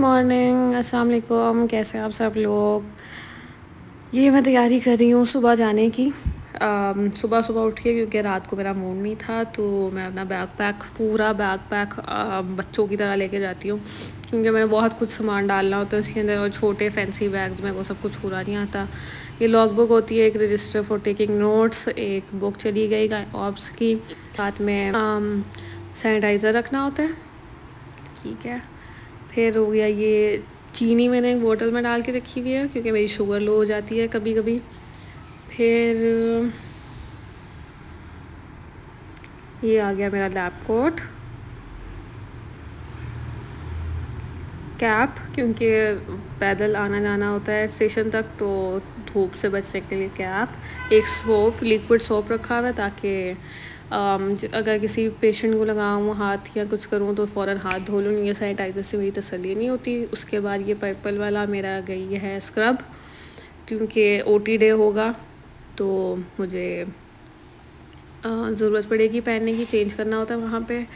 Morning अस्सलाम वालेकुम कैसे हैं आप सब लोग? ये मैं तैयारी कर रही हूँ सुबह जाने की। सुबह सुबह उठ के, क्योंकि रात को मेरा मूड नहीं था तो मैं अपना बैग पैक पूरा बैग पैक बच्चों की तरह लेके जाती हूँ। क्योंकि मैं बहुत कुछ सामान डालना होता है इसके अंदर और छोटे फैंसी बैग्स में वो सब कुछ पूरा नहीं आता। ये लॉग बुक होती है, एक रजिस्टर फॉर टेकिंग नोट्स एक बुक चली गई ऑप्स की। साथ में सैनिटाइज़र रखना होता है। ठीक है। फिर हो गया ये चीनी मैंने एक बोतल में डाल के रखी हुई है, क्योंकि मेरी शुगर लो हो जाती है कभी कभी फिर, ये आ गया मेरा लैप कोट कैप क्योंकि पैदल आना जाना होता है स्टेशन तक तो धूप से बचने के लिए कैप एक सोप लिक्विड सोप रखा हुआ है ताकि अगर किसी पेशेंट को लगाऊँ हाथ या कुछ करूँ तो फ़ौर हाथ धो लूँ, ये सैनिटाइज़र से मेरी तसली नहीं होती। उसके बाद ये पर्पल वाला मेरा गई है स्क्रब क्योंकि ओटी डे होगा तो मुझे ज़रूरत पड़ेगी पहनने की चेंज करना होता है वहाँ पे।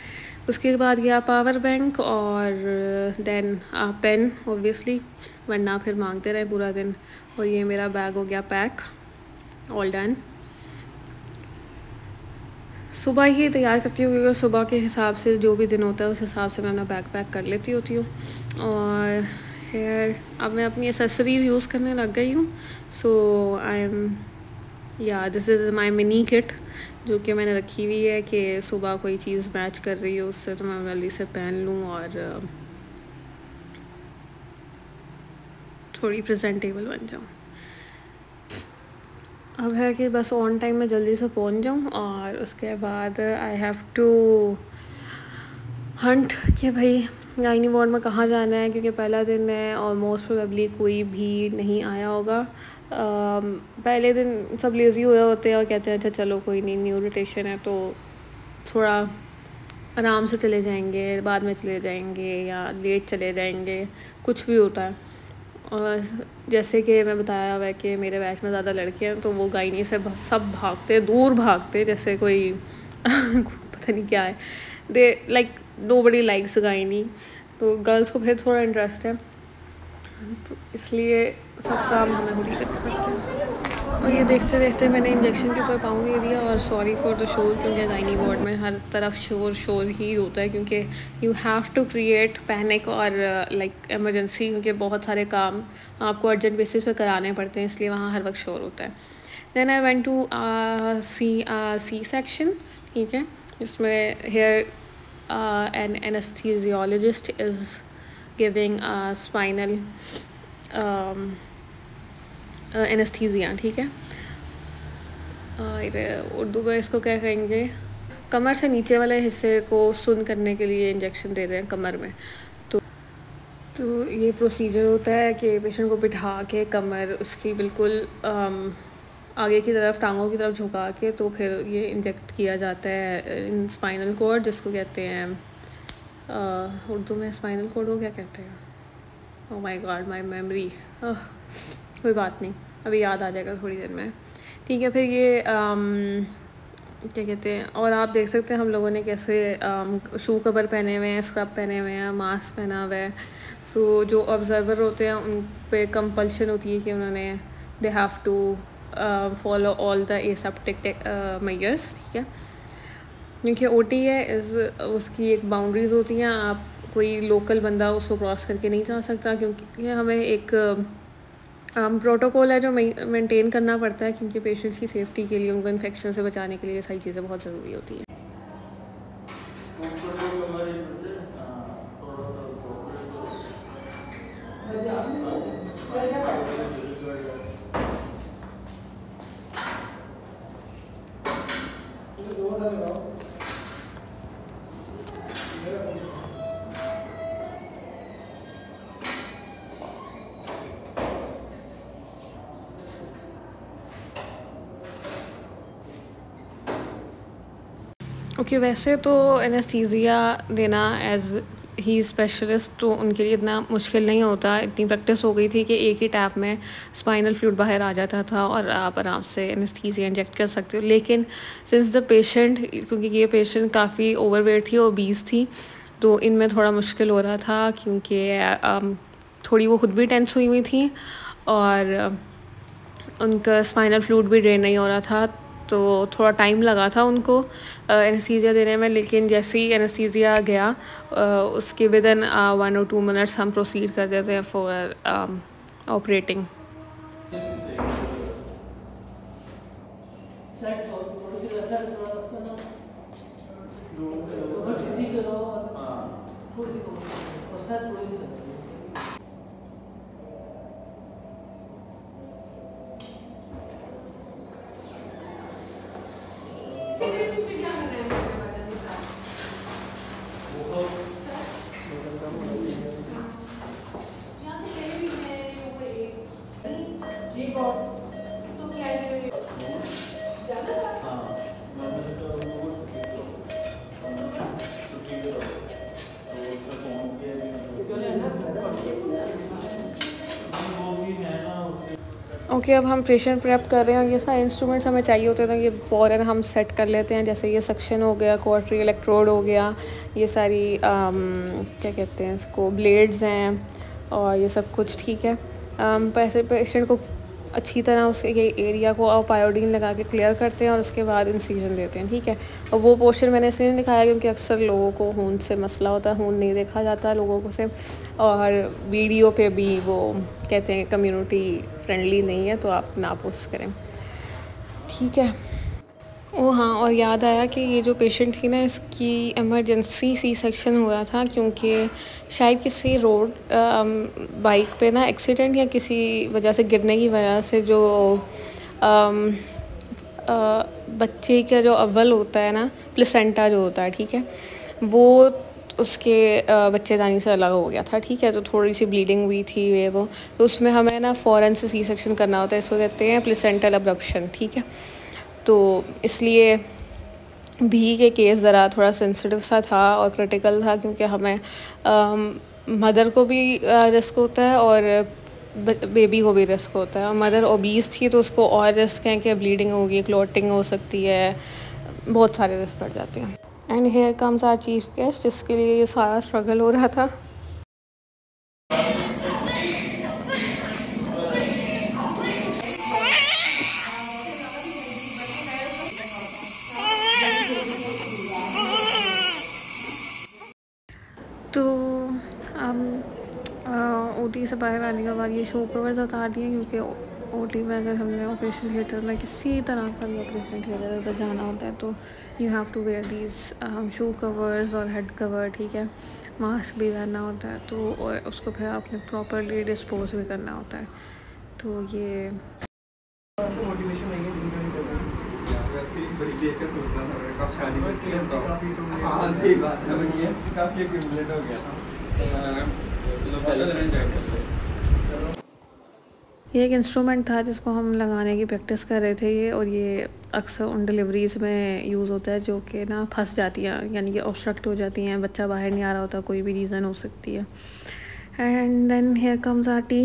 उसके बाद गया पावर बैंक और देन पेन ओबियसली वरना फिर मांगते रहे पूरा दिन। और ये मेरा बैग हो गया पैक ऑल डन सुबह ही तैयार करती हूँ, क्योंकि सुबह के हिसाब से जो भी दिन होता है, उस हिसाब से मैं अपना बैग पैक कर लेती होती हूँ। और हेयर अब मैं अपनी एसेसरीज़ यूज़ करने लग गई हूँ। सो आई एम या this is my mini kit जो कि मैंने रखी हुई है कि सुबह कोई चीज़ मैच कर रही हो उससे तो मैं जल्दी से पहन लूँ और थोड़ी प्रेजेंटेबल बन जाऊँ। अब है कि बस ऑन टाइम में जल्दी से पहुँच जाऊँ और उसके बाद आई हैव टू हंट कि भाई गाइनी वार्ड में कहाँ जाना है? क्योंकि पहला दिन है और मोस्ट प्रोबेबली कोई भी नहीं आया होगा। uh, पहले दिन सब लेज़ी हुए होते हैं और कहते हैं अच्छा चलो कोई नहीं न्यू रोटेशन है तो थोड़ा आराम से चले जाएँगे बाद में चले जाएँगे या लेट चले जाएँगे। कुछ भी होता है। और जैसे कि मैं बताया हुआ है कि मेरे बैच में ज़्यादा लड़के हैं तो वो गायनी से सब भागते, दूर भागते, जैसे कोई पता नहीं क्या है। They like nobody likes gynae तो गर्ल्स को फिर थोड़ा इंटरेस्ट है। तो इसलिए सब काम हमें खुद ही करना पड़ता है। और ये देखते देखते मैंने इंजेक्शन के ऊपर पाँव दे दिया और सॉरी फॉर द शोर क्योंकि गाइनी वार्ड में। हर तरफ़ शोर शोर ही होता है क्योंकि you have to create panic और लाइक uh, एमरजेंसी क्योंकि बहुत सारे काम आपको अर्जेंट बेसिस पे कराने पड़ते हैं इसलिए वहाँ हर वक्त शोर होता है। Then I went to C C section ठीक है? जिसमें here an anaesthesiologist is giving spinal anaesthesia ठीक है? उर्दू में इसको क्या कहेंगे? कमर से नीचे वाले हिस्से को सुन करने के लिए इंजेक्शन दे रहे हैं कमर में। तो तो ये प्रोसीजर होता है कि पेशेंट को बिठा के कमर उसकी बिल्कुल आम, आगे की तरफ़ टांगों की तरफ़ झुका के तो फिर ये इंजेक्ट किया जाता है इन स्पाइनल कोड जिसको कहते हैं उर्दू में स्पाइनल कोड को क्या कहते हैं? Oh my God my memory कोई बात नहीं अभी याद आ जाएगा थोड़ी देर में। ठीक है फिर ये आम, क्या कहते हैं और आप देख सकते हैं हम लोगों ने कैसे शू कवर पहने हुए हैं स्क्रब पहने हुए हैं मास्क पहना हुआ है। सो जो ऑब्ज़र्वर होते हैं उन पर कंपल्शन होती है कि उन्होंने they have to follow all the aseptic measures ठीक है? क्योंकि ओ टी है इस उसकी एक बाउंड्रीज़ होती हैं आप कोई लोकल बंदा उसको क्रॉस करके नहीं जा सकता क्योंकि हमें एक प्रोटोकॉल है जो मेंटेन करना पड़ता है क्योंकि पेशेंट्स की सेफ्टी के लिए उनको इन्फेक्शन से बचाने के लिए सारी चीज़ें बहुत ज़रूरी होती हैं। ओके वैसे तो एनेस्थीज़िया देना एज ही स्पेशलिस्ट तो उनके लिए इतना मुश्किल नहीं होता। इतनी प्रैक्टिस हो गई थी कि एक ही टैप में स्पाइनल फ्लूड बाहर आ जाता था और आप आराम से एनेस्थीज़िया इंजेक्ट कर सकते हो। लेकिन सिंस द पेशेंट क्योंकि ये पेशेंट काफ़ी ओवरवेट थी और बीस थी तो इनमें थोड़ा मुश्किल हो रहा था क्योंकि थोड़ी वो ख़ुद भी टेंस हुई हुई थी और उनका स्पाइनल फ्लूड भी ड्रेन नहीं हो रहा था। तो थोड़ा टाइम लगा था उनको। एनसीजिया देने में, लेकिन जैसे ही एनसीजिया गया उसके विद इन वन और टू मिनट्स हम प्रोसीड कर देते हैं for operating Amém. Okay okay, अब हम प्रेशर प्रेप कर रहे हैं ये सारे इंस्ट्रूमेंट्स हमें चाहिए होते हैं ये फ़ौरन हम सेट कर लेते हैं जैसे ये सक्शन हो गया क्वार्टरी इलेक्ट्रोड हो गया ये सारी आम, क्या कहते हैं इसको ब्लेड्स हैं और ये सब कुछ ठीक है। पैसे पेशेंट को अच्छी तरह उसके एरिया को आप आयोडीन लगा के क्लियर करते हैं और उसके बाद इंसीजन देते हैं, ठीक है? और वो पोर्शन मैंने इसलिए नहीं दिखाया क्योंकि अक्सर लोगों को खून से मसला होता है, खून नहीं देखा जाता लोगों को से। और वीडियो पे भी वो कहते हैं कम्युनिटी फ्रेंडली नहीं है तो आप ना पोस्ट करें। ठीक है। ओ हाँ और याद आया कि ये जो पेशेंट थी ना इसकी एमरजेंसी सी सेक्शन हो रहा था क्योंकि शायद किसी रोड बाइक पे ना एक्सीडेंट या किसी वजह से गिरने की वजह से जो आम, आ, बच्चे का जो अव्वल होता है ना प्लेसेंटा जो होता है ठीक है वो उसके बच्चेदानी से अलग हो गया था ठीक है तो थोड़ी सी ब्लीडिंग हुई थी ये वो तो उसमें हमें ना फ़ौरन से सी सेक्शन करना होता है इसको कहते हैं प्लेसेंटल अब्रप्शन ठीक है। तो इसलिए भी के केस ज़रा थोड़ा सेंसिटिव सा था और क्रिटिकल था क्योंकि हमें मदर को भी रिस्क होता है और बेबी को भी रिस्क होता है। मदर ओबीस थी तो उसको और रिस्क है कि ब्लीडिंग होगी क्लोटिंग हो सकती है। बहुत सारे रिस्क पड़ जाते हैं। And here comes our chief guest जिसके लिए ये सारा स्ट्रगल हो रहा था। अब ओ टी से बाहर आने के बाद ये शो कवर्स उतार दिए क्योंकि ओ टी में अगर हमने ऑपरेशन थिएटर में किसी तरह का भी ऑपरेशन थिएटर उधर जाना होता है तो you have to wear these shoe covers और हेड कवर ठीक है? मास्क भी पहनना होता है तो और उसको फिर आपने प्रॉपरली डिस्पोज भी करना होता है। तो ये करती है तो हाँ है काफ़ी हो गया ये एक इंस्ट्रूमेंट था जिसको हम लगाने की प्रैक्टिस कर रहे थे ये, और ये अक्सर उन डिलीवरीज़ में यूज़ होता है जो कि ना फंस जाती हैं, यानी कि ऑब्स्ट्रक्ट हो जाती हैं, बच्चा बाहर नहीं आ रहा होता, कोई भी रीज़न हो सकती है। And then here comes our tea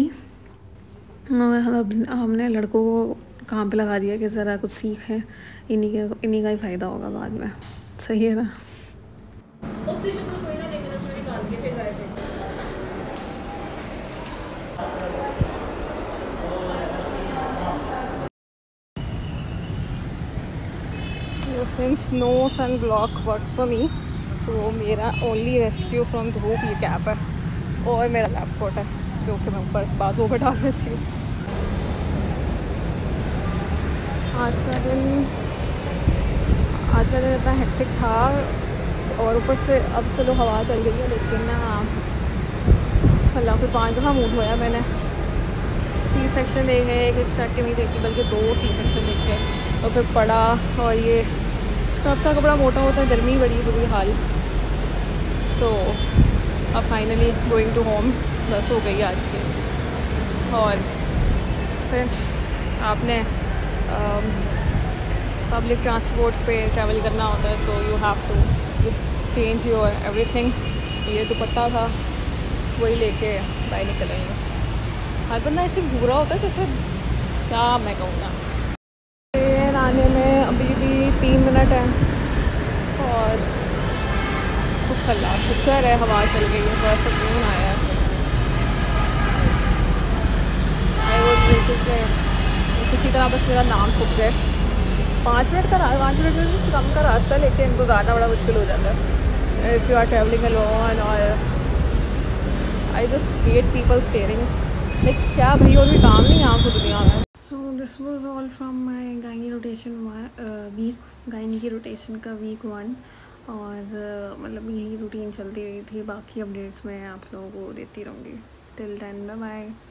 हम हमने लड़कों को काम पे लगा दिया कि ज़रा कुछ सीखें, इन्हीं का इन्हीं का ही फ़ायदा होगा बाद में। सही है ना? Since no sun block work for me तो मेरा ओनली रेस्क्यू फ्रॉम धूप ये कैप है। और मेरा लैपटॉप है, जो कि मैं ऊपर बाजू पर डाल देती हूँ। आज का दिन, आज का दिन इतना हेक्टिक था, और ऊपर से अब चलो हवा चल गई है, लेकिन ना, अल्लाह को पाँच दफ़ा मूड होया मैंने। सी सेक्शन देखे एक हिस्ट्रैक्टमी देखी, बल्कि दो सी सेक्शन देखे, और फिर पढ़ा, और ये स्क्रब का कपड़ा मोटा होता है गर्मी बड़ी बुरी हाल। तो अब फाइनली गोइंग टू होम बस हो गई आज की। और सिंस आपने पब्लिक um, ट्रांसपोर्ट पे ट्रैवल करना होता है so you have to just change your everything ये दुपट्टा था वही लेके बाहर निकल रही हूँ। हर बंदा ऐसे घूरा होता है जैसे क्या मैं कहूँ ना ट्रेन आने में अभी भी तीन मिनट है और अल्लाह शुक्र है, हवा चल गई है, थोड़ा सुकून आया है। किसी तरह बस मेरा नाम छुप गए पाँच मिनट का पाँच मिनट से कम का रास्ता, लेकिन गुजारना बड़ा मुश्किल हो जाता है। If you are travelling alone और I just hate people staring क्या भाई और भी काम नहीं आपको दुनिया में। So this was all from my gynae rotation week gynae की रोटेशन का वीक वन और मतलब यही रूटीन चलती रही थी। बाकी अपडेट्स मैं आप लोगों को देती रहूँगी। Till then bye bye